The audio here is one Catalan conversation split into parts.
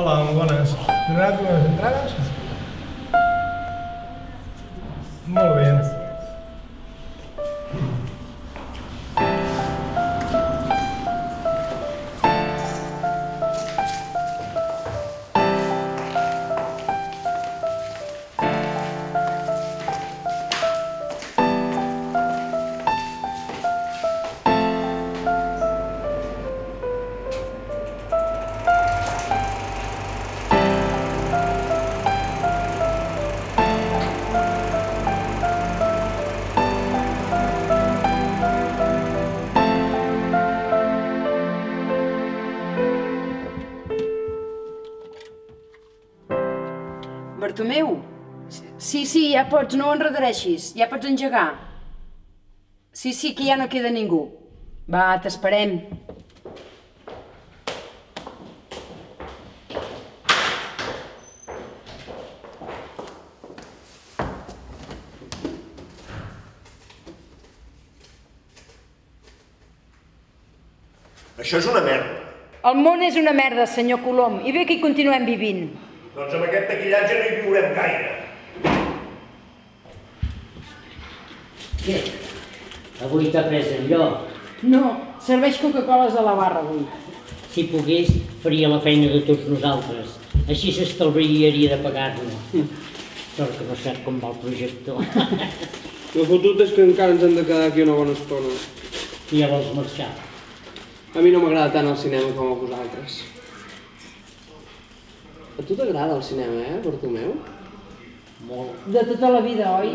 Hola, bones. Donaràs unes entrades? Molt bé. Bartomeu? Sí, sí, ja pots, no ho enredareixis, ja pots engegar. Sí, sí, que ja no queda ningú. Va, t'esperem. Això és una merda. El món és una merda, senyor Colom, i bé que hi continuem vivint. Doncs amb aquest taquillatge no hi viurem gaire. Què? Avui t'ha pres el lloc. No, serveix Coca-Coles a la barra avui. Si pogués, faria la feina de tots nosaltres. Així s'estalviaria de pagar-lo. Sort que no sap com va el projector. El fotut és que encara ens hem de quedar aquí una bona estona. I ja vols marxar. A mi no m'agrada tant el cinema com a vosaltres. A tu t'agrada el cinema, eh, Bartomeu? Molt. De tota la vida, oi?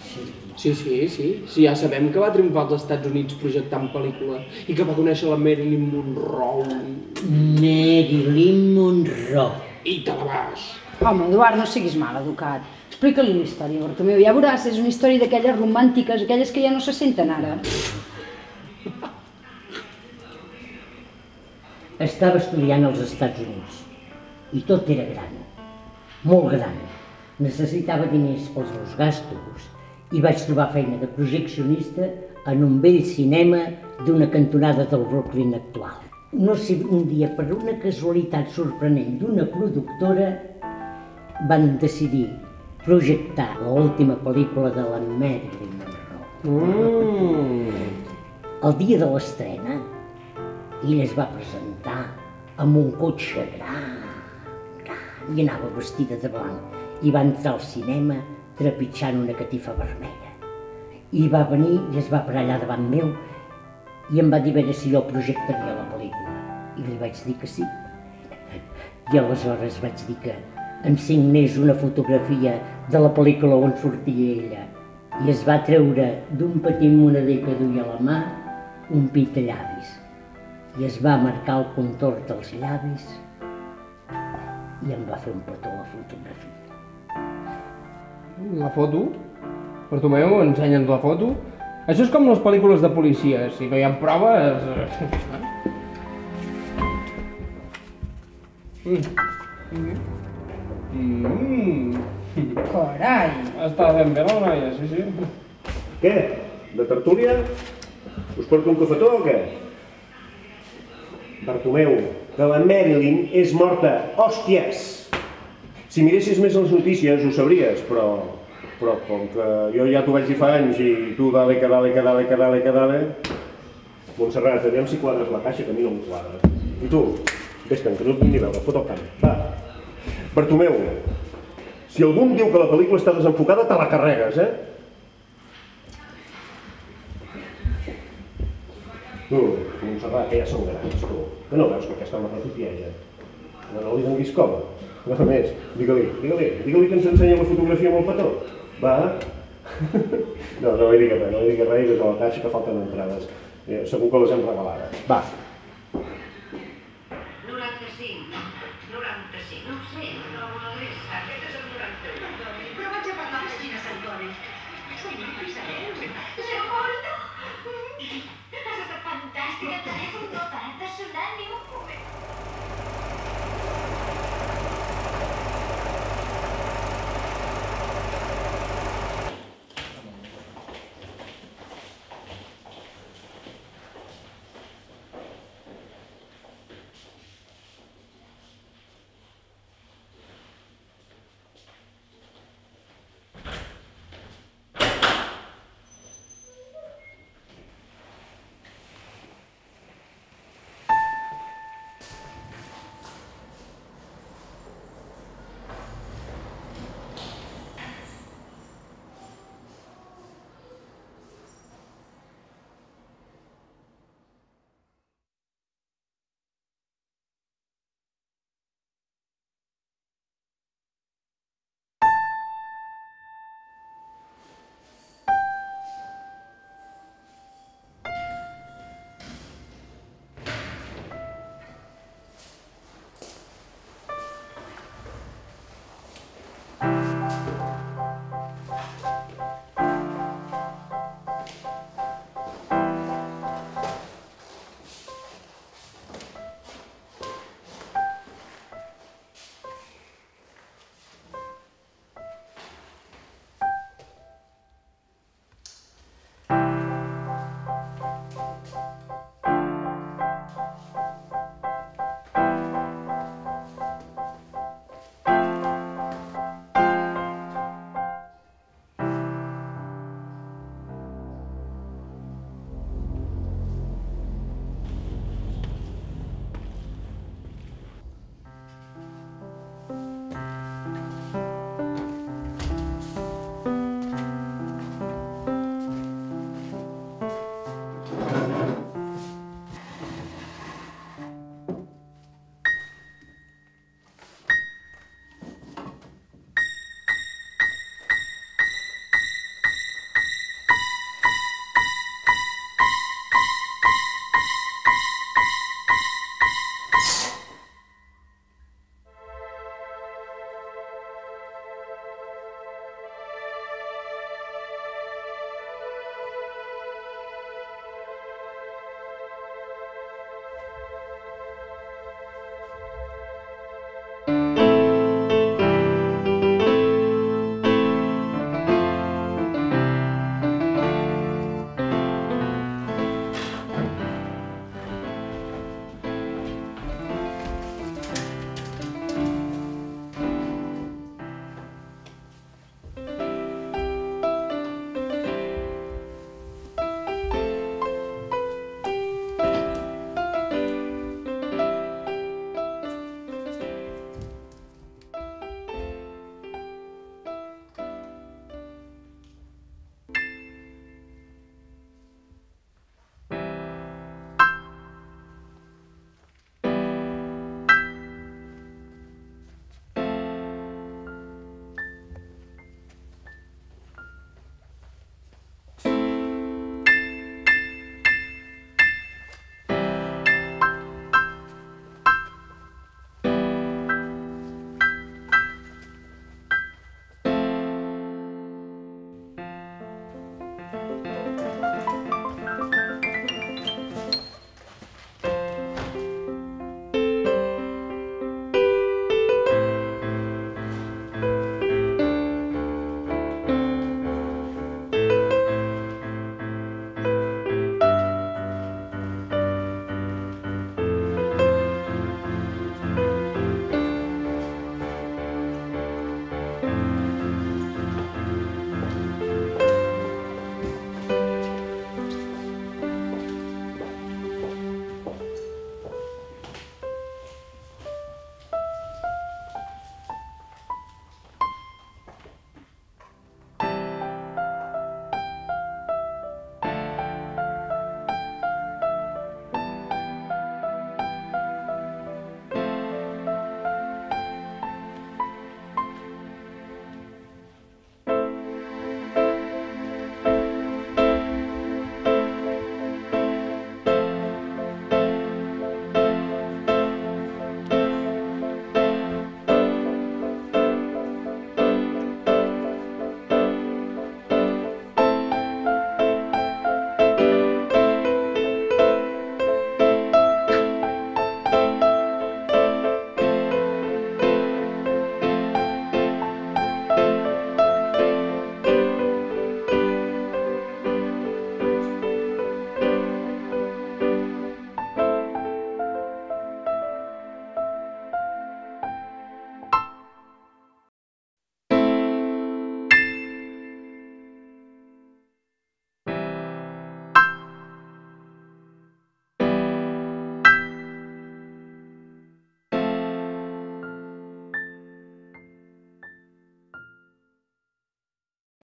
Sí. Sí, sí, sí. Sí, ja sabem que va triomfar als Estats Units projectant pel·lícula i que va conèixer la Marilyn Monroe Marilyn Monroe. i te la vas. Home, Eduard, no siguis mal educat. Explica-li una història, Bartomeu. Ja veuràs, és una història d'aquelles romàntiques, aquelles que ja no se senten ara. Estava estudiant als Estats Units i tot era gran, molt gran. Necessitava diners pels meus gastos i vaig trobar feina de projeccionista en un vell cinema d'una cantonada del Brooklyn actual. No sé, un dia, per una casualitat sorprenent d'una productora, van decidir projectar l'última pel·lícula de la Marilyn Monroe. Mm. El dia de l'estrena, ella es va presentar amb un cotxe gran, i anava vestida de blanc. I va entrar al cinema trepitjant una catifa vermella. I va venir i es va parar allà davant meu i em va dir a veure si jo projectaria la pel·lícula. I li vaig dir que sí. I aleshores vaig dir que em signés una fotografia de la pel·lícula on sortia ella. I es va treure d'un petit moneder que duia a la mà un pintallavis i es va marcar el contorn dels llavis i em va fer un petó a la fotografia. La foto? Bartomeu, ensenya'ns la foto. Això és com les pel·lícules de policia, si no hi ha proves... Mm. Mm. Carai! Està ben bé la noia, sí, sí. Què? De tertúlia? Us porto un cafetó o què? Bartomeu, que la Marilyn és morta. Hòsties! Si miressis més les notícies ho sabries, però, però com que jo ja t'ho vaig dir fa anys i tu dale, que dale, que dale, que dale, que dale... Montserrat, aviam si quadres la caixa, que a mi no em quadra. I tu, vés-te'n, que no et vull ni veure, fot el camp. Va. Bartomeu, si algú em diu que la pel·lícula està desenfocada, te la carregues, eh? Tu, Montserrat, que ja són grans, tu. Que no veus que aquesta home retopieja? No, no li donis com. A més, digue-li, digue-li, digue-li que ens ensenya la fotografia amb el petó. Va? No, no li digui res, no li digui res, que és a la caixa que falten entrades. Eh, segur que les hem regalades. Va. 95, 95, no ho sé, no ho adreça, aquest és el 91. Però vaig a parlar amb la Gina Santoni. Has Thank you.